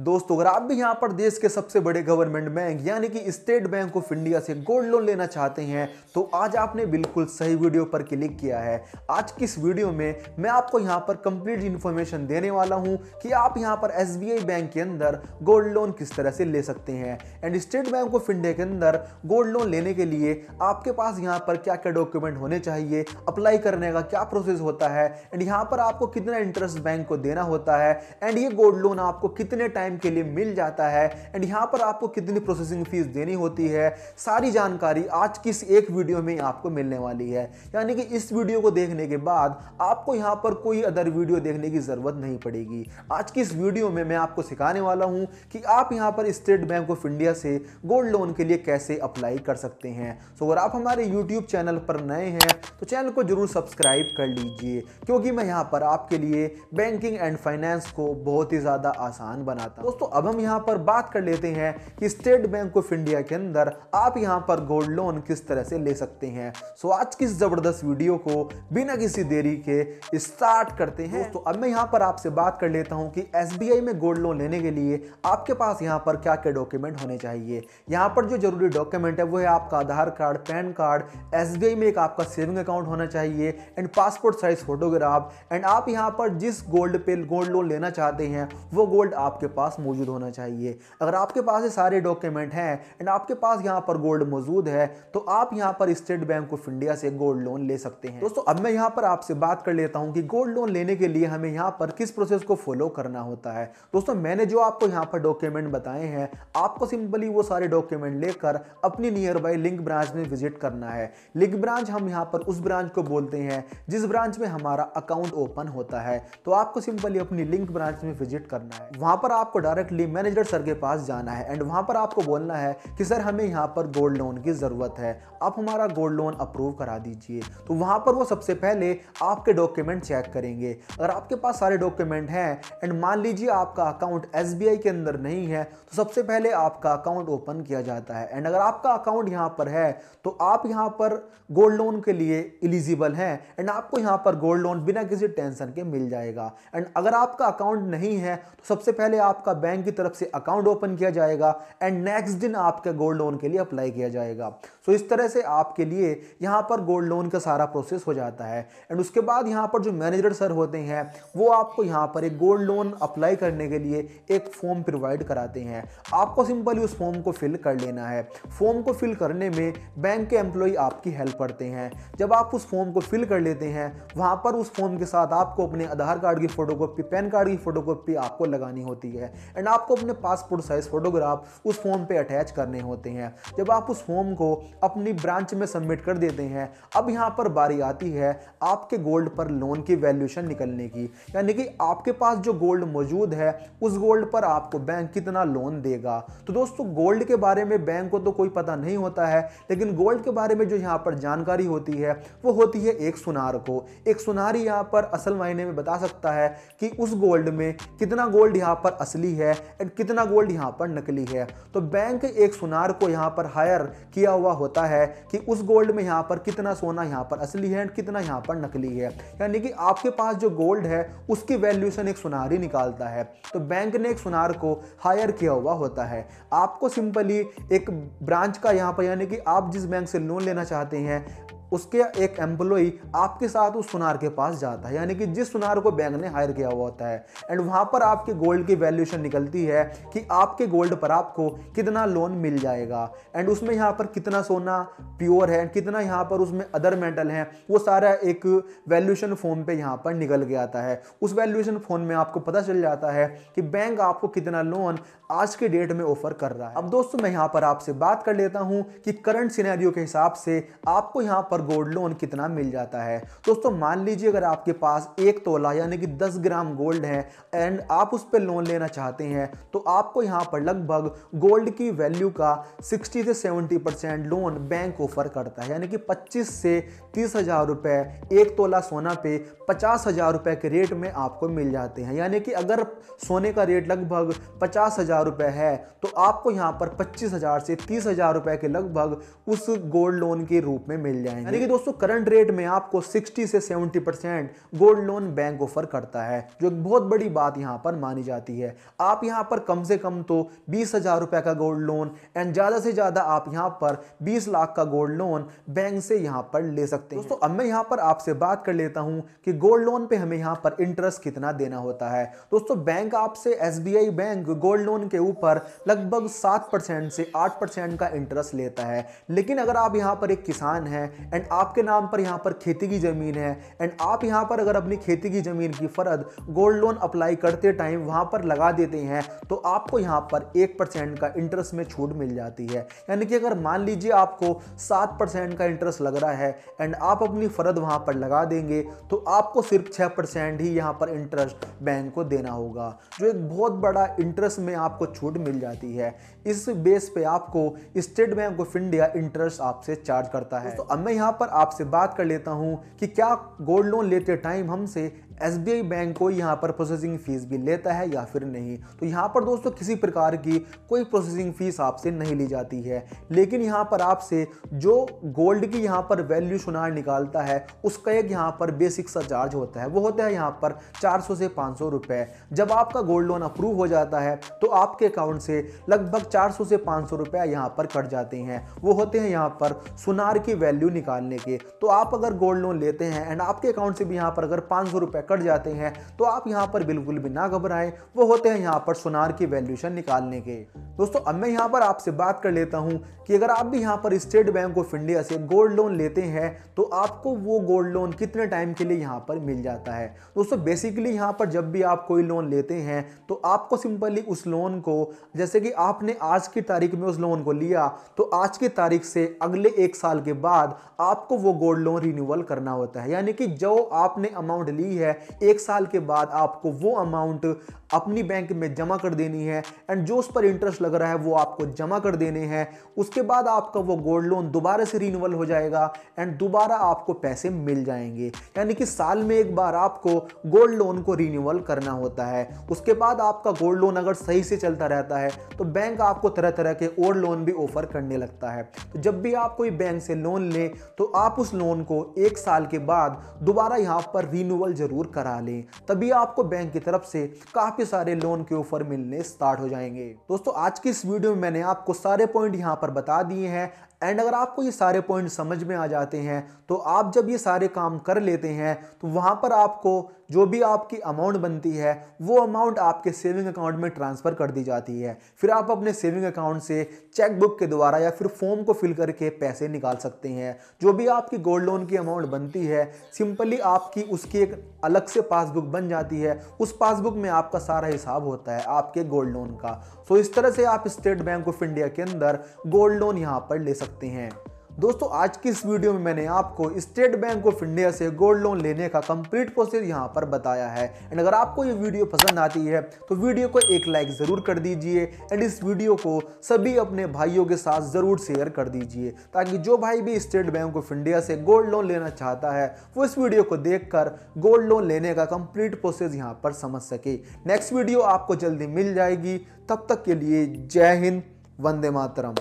दोस्तों, अगर आप भी यहाँ पर देश के सबसे बड़े गवर्नमेंट बैंक यानी कि स्टेट बैंक ऑफ़ इंडिया से गोल्ड लोन लेना चाहते हैं तो आज आपने बिल्कुल सही वीडियो पर क्लिक किया है। आज की इस वीडियो में मैं आपको यहाँ पर कंप्लीट इन्फॉर्मेशन देने वाला हूँ कि आप यहाँ पर SBI बैंक के अंदर गोल्ड लोन किस तरह से ले सकते हैं। And State Bank of India के अंदर गोल्ड लोन लेने के लिए आपके पास यहाँ पर क्या क्या डॉक्यूमेंट होने चाहिए अप्लाई करने का क्या प्रोसेस होता है एंड यहाँ पर आपको कितना इंटरेस्ट बैंक को देना होता है एंड ये गोल्ड लोन आपको कितने टाइम टाइम के लिए मिल जाता है। एंड यहाँ पर आपको कितनी प्रोसेसिंग फ़ीस देनी होती है, सारी जानकारी आज की इस एक वीडियो में आपको मिलने वाली है। यानी कि इस वीडियो को देखने के बाद आपको यहाँ पर कोई अदर वीडियो देखने की ज़रूरत नहीं पड़ेगी। आज की इस वीडियो में मैं आपको सिखाने वाला हूँ कि आप यहाँ पर स्टेट बैंक ऑफ़ इंडिया से गोल्ड लोन के लिए कैसे अप्लाई कर सकते हैं। सो अगर आप हमारे यूट्यूब चैनल पर नए हैं तो चैनल को ज़रूर सब्सक्राइब कर लीजिए, क्योंकि मैं यहाँ पर आपके लिए बैंकिंग एंड फाइनेंस को बहुत ही ज़्यादा आसान बनाता दोस्तों, अब हम यहाँ पर बात कर लेते हैं कि स्टेट बैंक ऑफ़ इंडिया के अंदर आप यहाँ पर गोल्ड लोन किस तरह से ले सकते हैं। सो आज की ज़बरदस्त वीडियो को बिना किसी देरी के स्टार्ट करते हैं। तो अब मैं यहाँ पर आपसे बात कर लेता हूँ कि एसबीआई में गोल्ड लोन लेने के लिए आपके पास यहाँ पर क्या क्या डॉक्यूमेंट होने चाहिए। यहाँ पर जो ज़रूरी डॉक्यूमेंट है, वो है आपका आधार कार्ड, पैन कार्ड एस में एक आपका सेविंग अकाउंट होना चाहिए and passport size photograph and आप यहाँ पर जिस गोल्ड पे गोल्ड लोन लेना चाहते हैं, वो गोल्ड आपके पास मौजूद होना चाहिए। अगर आपके पास ये सारे डॉक्यूमेंट हैं एंड आपके पास यहाँ पर गोल्ड मौजूद है तो आप यहाँ पर स्टेट बैंक ऑफ़ इंडिया से गोल्ड लोन ले सकते हैं। दोस्तों, अब मैं यहाँ पर आपसे बात कर लेता हूँ कि गोल्ड लोन लेने के लिए हमें यहाँ पर किस प्रोसेस को फॉलो करना होता है। दोस्तों, मैंने जो आपको यहाँ पर डॉक्यूमेंट बताए हैं, आपको सिंपली वो सारे डॉक्यूमेंट लेकर अपनी नियर बाई लिंक ब्रांच में विज़िट करना है। लिंक ब्रांच हम यहाँ पर उस ब्रांच को बोलते हैं, जिस ब्रांच में हमारा अकाउंट ओपन होता है। तो आपको सिंपली अपनी लिंक ब्रांच में विज़िट करना है। वहाँ पर आपको डायरेक्टली मैनेजर सर के पास जाना है एंड वहाँ पर आपको बोलना है कि सर, हमें यहाँ पर गोल्ड लोन की ज़रूरत है। आप हमारा गोल्ड लोन अप्रूव करा दीजिए। तो वहाँ पर वो सबसे पहले आपके डॉक्यूमेंट चेक करेंगे। अगर आपके पास सारे डॉक्यूमेंट हैं एंड मान लीजिए आपका अकाउंट एसबीआई के अंदर नहीं है तो सबसे पहले आपका अकाउंट ओपन किया जाता है। एंड अगर आपका अकाउंट यहाँ पर है तो आप यहाँ पर गोल्ड लोन के लिए इलिजिबल हैं एंड आपको यहाँ पर गोल्ड लोन बिना किसी टेंशन के मिल जाएगा। एंड अगर आपका अकाउंट नहीं है तो सबसे पहले आपका बैंक की तरफ़ से अकाउंट ओपन किया जाएगा एंड नेक्स्ट दिन आपके गोल्ड लोन के लिए अप्लाई किया जाएगा। सो so, इस तरह से आपके लिए यहाँ पर गोल्ड लोन का सारा प्रोसेस हो जाता है। एंड उसके बाद यहाँ पर जो मैनेजर सर होते हैं, वो आपको यहाँ पर एक गोल्ड लोन अप्लाई करने के लिए एक फॉर्म प्रोवाइड कराते हैं। आपको सिंपली उस फॉर्म को फिल कर लेना है। फॉर्म को फिल करने में बैंक के एम्प्लॉय आपकी हेल्प करते हैं। जब आप उस फॉर्म को फिल कर लेते हैं, वहाँ पर उस फॉर्म के साथ आपको अपने आधार कार्ड की फोटोकॉपी पैन कार्ड की फोटोकॉपी आपको लगानी होती है। एंड आपको अपने पासपोर्ट साइज़ फोटोग्राफ उस फॉर्म पे अटैच करने होते हैं। जब आप उस फॉर्म को अपनी ब्रांच में सबमिट कर देते हैं, अब यहाँ पर बारी आती है आपके गोल्ड पर लोन की वैल्यूशन निकलने की। यानी कि आपके पास जो गोल्ड मौजूद है, उस गोल्ड पर आपको बैंक कितना लोन देगा। तो दोस्तों गोल्ड के बारे में बैंक को तो कोई पता नहीं होता है, लेकिन गोल्ड के बारे में जो यहाँ पर जानकारी होती है, वो होती है एक सुनार को। एक सुनार यहाँ पर असल मायने में बता सकता है कि उस गोल्ड में कितना गोल्ड यहाँ पर असली है एंड कितना गोल्ड यहाँ पर नकली है। तो बैंक एक सुनार को यहाँ पर हायर किया हुआ होता है कि उस गोल्ड में यहाँ पर कितना सोना यहाँ पर असली है एंड कितना यहाँ पर नकली है। यानी कि आपके पास जो गोल्ड है, उसकी वैल्यूशन एक सुनार ही निकालता है। तो बैंक ने एक सुनार को हायर किया हुआ होता है। आपको सिंपली एक ब्रांच का यहाँ पर, यानी कि आप जिस बैंक से लोन लेना चाहते हैं उसके एक एम्प्लॉय आपके साथ उस सुनार के पास जाता है, यानी कि जिस सुनार को बैंक ने हायर किया हुआ होता है। एंड वहाँ पर आपके गोल्ड की वैल्यूशन निकलती है कि आपके गोल्ड पर आपको कितना लोन मिल जाएगा। एंड उसमें यहाँ पर कितना सोना प्योर है कितना यहाँ पर उसमें अदर मेटल हैं, वो सारा एक वैल्यूशन फॉर्म पे यहाँ पर निकल के आता है। उस वैल्यूशन फॉर्म में आपको पता चल जाता है कि बैंक आपको कितना लोन आज के डेट में ऑफ़र कर रहा है। अब दोस्तों, मैं यहाँ पर आपसे बात कर लेता हूँ कि करंट सिनेरियो के हिसाब से आपको यहाँ पर गोल्ड लोन कितना मिल जाता है? दोस्तों, मान लीजिए अगर आपके पास एक तोला, यानी कि 10 ग्राम गोल्ड है एंड आप उस पर लोन लेना चाहते हैं तो आपको यहाँ पर लगभग गोल्ड की वैल्यू का 60 से 70 परसेंट लोन बैंक ऑफ़र करता है। यानी कि 25 से तीस हज़ार रुपए एक तोला सोना पे पचास हज़ार रुपए के रेट में आपको मिल जाते हैं। यानी कि अगर सोने का रेट लगभग पचास हज़ार रुपए है तो आपको यहाँ पर पच्चीस हज़ार से तीस हज़ार रुपए के लगभग उस गोल्ड लोन के रूप में मिल जाएँगे। यानी कि दोस्तों करंट रेट में आपको 60 से 70 percent gold loan bank offer करता है, जो एक बहुत बड़ी बात यहाँ पर मानी जाती है। आप यहाँ पर कम से कम तो बीस हज़ार रुपए का गोल्ड लोन एंड ज़्यादा से ज़्यादा आप यहाँ पर 20 लाख का गोल्ड लोन बैंक से यहाँ पर ले सकते हैं। दोस्तों, अब मैं यहाँ पर आपसे बात कर लेता हूँ कि गोल्ड लोन पे हमें यहाँ पर इंटरेस्ट कितना देना होता है। दोस्तों बैंक आपसे एस बैंक गोल्ड लोन के ऊपर लगभग सात से आठ का इंटरेस्ट लेता है। लेकिन अगर आप यहाँ पर एक किसान हैं एंड आपके नाम पर यहाँ पर खेती की ज़मीन है। एंड आप यहाँ पर अगर अपनी खेती की ज़मीन की फ़र्द गोल्ड लोन अप्लाई करते टाइम वहाँ पर लगा देते हैं तो आपको यहाँ पर एक परसेंट का इंटरेस्ट में छूट मिल जाती है। यानी कि अगर मान लीजिए आपको सात परसेंट का इंटरेस्ट लग रहा है एंड आप अपनी फ़र्द वहाँ पर लगा देंगे तो आपको सिर्फ़ छः परसेंट ही यहाँ पर इंटरेस्ट बैंक को देना होगा जो एक बहुत बड़ा इंटरेस्ट में आपको छूट मिल जाती है। इस बेस पे आपको State Bank of India interest आपसे चार्ज करता है। तो अब मैं यहाँ पर आपसे बात कर लेता हूँ कि क्या गोल्ड लोन लेते टाइम हमसे SBI बैंक को यहाँ पर प्रोसेसिंग फ़ीस भी लेता है या फिर नहीं। तो यहाँ पर दोस्तों किसी प्रकार की कोई प्रोसेसिंग फ़ीस आपसे नहीं ली जाती है। लेकिन यहाँ पर आपसे जो गोल्ड की यहाँ पर वैल्यू सुनार निकालता है, उसका एक यहाँ पर बेसिक सा चार्ज होता है। वो होता है यहाँ पर 400 से 500 रुपए। जब आपका गोल्ड लोन अप्रूव हो जाता है तो आपके अकाउंट से लगभग 400 से 500 रुपए यहाँ पर कट जाते हैं। वो होते हैं यहाँ पर सुनार की वैल्यू निकालने के। तो आप अगर गोल्ड लोन लेते हैं एंड आपके अकाउंट से भी यहाँ पर अगर पाँच सौ कट जाते हैं। तो आप यहाँ पर बिल्कुल भी ना घबराएँ। वो होते हैं यहाँ पर सोनार की वैल्यूशन निकालने के। दोस्तों, अब मैं यहाँ पर आपसे बात कर लेता हूँ कि अगर आप भी यहाँ पर स्टेट बैंक ऑफ़ इंडिया से गोल्ड लोन लेते हैं तो आपको वो गोल्ड लोन कितने टाइम के लिए यहाँ पर मिल जाता है? दोस्तों बेसिकली यहाँ पर जब भी आप कोई लोन लेते हैं तो आपको सिंपली उस लोन को, जैसे कि आपने आज की तारीख में उस लोन को लिया तो आज की तारीख से अगले एक साल के बाद आपको वो गोल्ड लोन रिन्यूअल करना होता है। यानी कि जो आपने अमाउंट ली है एक साल के बाद आपको वो अमाउंट अपनी बैंक में जमा कर देनी है एंड जो उस पर इंटरेस्ट लग रहा है, वो आपको जमा कर देने हैं। उसके बाद आपका वो गोल्ड लोन दोबारा से रिन्यूअल हो जाएगा एंड दोबारा आपको पैसे मिल जाएँगे। यानी कि साल में एक बार आपको गोल्ड लोन को रिन्यूअल करना होता है। उसके बाद आपका गोल्ड लोन अगर सही से चलता रहता है तो बैंक आपको तरह तरह के और लोन भी ऑफ़र करने लगता है। तो जब भी आप कोई बैंक से लोन लें तो आप उस लोन को एक साल के बाद दोबारा यहाँ पर रिन्यूअल ज़रूर करा लें। तभी आपको बैंक की तरफ़ से काफ़ी काफ़ी सारे लोन के ऑफ़र मिलने स्टार्ट हो जाएँगे। दोस्तों, आज की इस वीडियो में मैंने आपको सारे पॉइंट यहाँ पर बता दिए हैं। एंड अगर आपको ये सारे पॉइंट समझ में आ जाते हैं तो आप जब ये सारे काम कर लेते हैं तो वहाँ पर आपको जो भी आपकी अमाउंट बनती है, वो अमाउंट आपके सेविंग अकाउंट में ट्रांसफ़र कर दी जाती है। फिर आप अपने सेविंग अकाउंट से चेक बुक के द्वारा या फिर फॉर्म को फिल करके पैसे निकाल सकते हैं। जो भी आपकी गोल्ड लोन की अमाउंट बनती है सिंपली आपकी उसकी एक अलग से पासबुक बन जाती है। उस पासबुक में आपका सारा हिसाब होता है आपके गोल्ड लोन का। सो इस तरह से आप स्टेट बैंक ऑफ़ इंडिया के अंदर गोल्ड लोन यहाँ पर ले सकते हैं। दोस्तों, आज की इस वीडियो में मैंने आपको स्टेट बैंक ऑफ़ इंडिया से गोल्ड लोन लेने का कंप्लीट प्रोसेस यहाँ पर बताया है। एंड अगर आपको ये वीडियो पसंद आती है तो वीडियो को एक लाइक ज़रूर कर दीजिए एंड इस वीडियो को सभी अपने भाइयों के साथ ज़रूर शेयर कर दीजिए, ताकि जो भाई भी स्टेट बैंक ऑफ़ इंडिया से गोल्ड लोन लेना चाहता है, वो इस वीडियो को देख गोल्ड लोन लेने का कंप्लीट प्रोसेस यहाँ पर समझ सके। नेक्स्ट वीडियो आपको जल्दी मिल जाएगी। तब तक के लिए जय हिंद, वंदे मातरम।